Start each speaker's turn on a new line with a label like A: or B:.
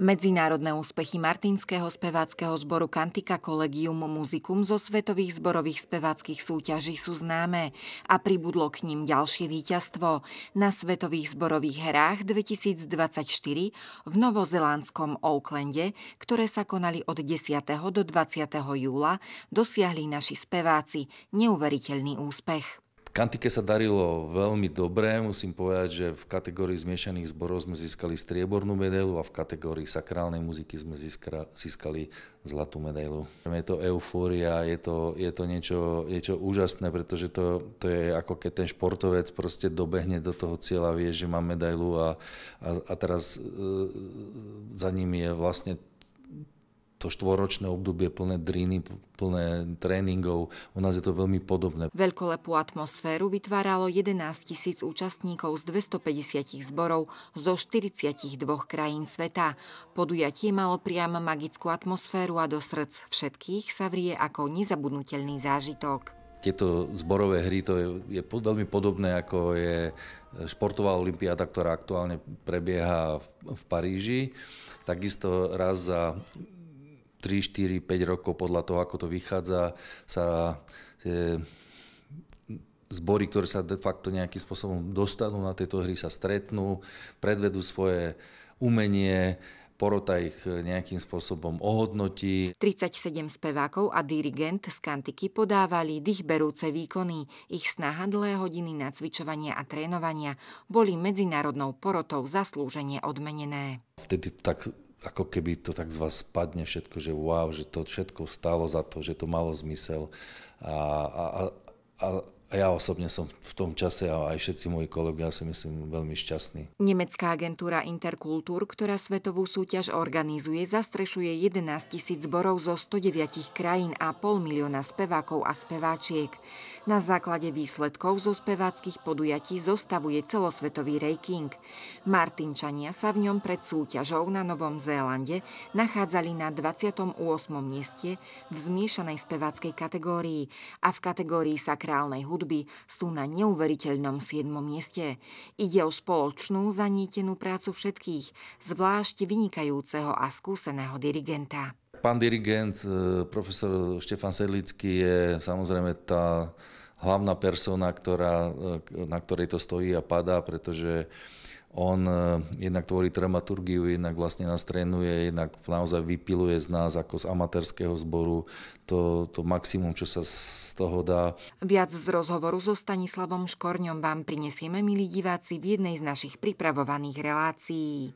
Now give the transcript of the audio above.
A: Medzinárodné úspechy Martinského speváckého zboru Kantika Collegium Musicum zo svetových zborových speváckých súťaží sú známe a pribudlo k ním ďalšie víťazstvo na svetových zborových hrách 2024 v novozelandskom Oaklande, ktoré sa konali od 10. do 20. júla, dosiahli naši speváci neuveriteľný úspech.
B: Kantike sa darilo veľmi dobre, musím povedať, že v kategórii zmiešaných zborov sme získali striebornú medailu a v kategórii sakrálnej muziky sme získali zlatú medailu. Je to eufória, je to, je to niečo, niečo úžasné, pretože to, to je ako keď ten športovec proste dobehne do toho cieľa, vie, že má medailu a, a, a teraz e, za ním je vlastne to štvoročné obdobie plné driny, plné tréningov. U nás je to veľmi podobné.
A: Veľkolepú atmosféru vytváralo 11 tisíc účastníkov z 250 zborov zo 42 krajín sveta. Podujatie malo priam magickú atmosféru a do srdc všetkých sa vrie ako nezabudnutelný zážitok.
B: Tieto zborové hry to je, je veľmi podobné ako je športová olimpiáda, ktorá aktuálne prebieha v, v Paríži. Takisto raz za 3, 4, 5 rokov podľa toho, ako to vychádza, sa e, zbory, ktoré sa de facto nejakým spôsobom dostanú na tieto hry, sa stretnú, predvedú svoje umenie, porota ich nejakým spôsobom ohodnotí.
A: 37 spevákov a dirigent z Kantiky podávali dýchberúce výkony. Ich snaha dlhé hodiny na cvičovania a trénovania boli medzinárodnou porotou zaslúženie odmenené.
B: Vtedy tak ako keby to tak z vás spadne všetko, že wow, že to všetko stálo za to, že to malo zmysel. A, a, a, a ja osobne som v tom čase a aj všetci moji kolegovia si myslím veľmi šťastní.
A: Nemecká agentúra Interkultúr, ktorá svetovú súťaž organizuje, zastrešuje 11 tisíc zborov zo 109 krajín a pol milióna spevákov a speváčiek. Na základe výsledkov zo speváckých podujatí zostavuje celosvetový ranking. Martinčania sa v ňom pred súťažou na Novom Zélande nachádzali na 28. mieste v zmiešanej speváckej kategórii a v kategórii sakrálnej hudby hudby sú na neuveriteľnom 7. mieste. Ide o spoločnú zanietenú prácu všetkých, zvlášť vynikajúceho a skúseného dirigenta.
B: Pán dirigent, e, profesor Štefan Sedlický je samozrejme tá hlavná persona, ktorá, e, na ktorej to stojí a padá, pretože on e, jednak tvorí dramaturgiu, jednak vlastne nás trénuje, jednak naozaj vypiluje z nás ako z amatérského zboru to, to maximum, čo sa z toho dá.
A: Viac z rozhovoru so Stanislavom Škorňom vám prinesieme, milí diváci, v jednej z našich pripravovaných relácií.